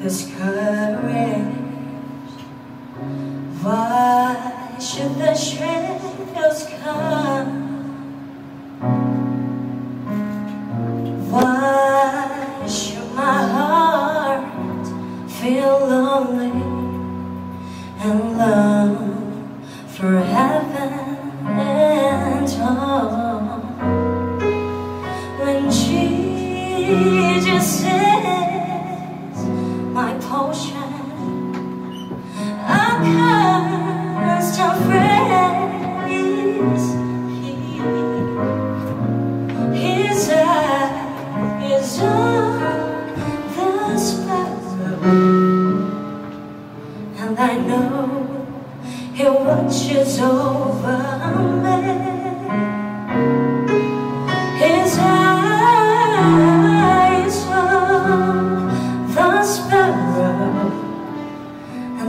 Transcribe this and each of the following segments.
this courage Why should the shadows come? Why should my heart feel lonely and long for heaven and home when she just said and I know He watches over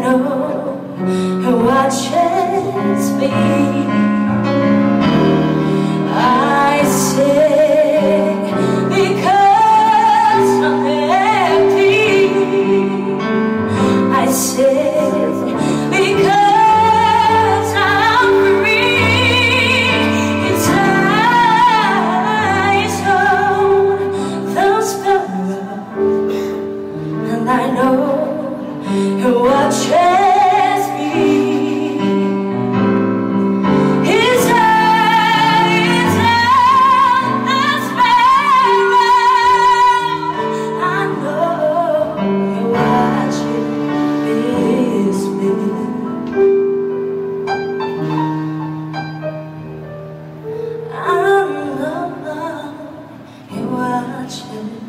know who watches me. much, Ellen.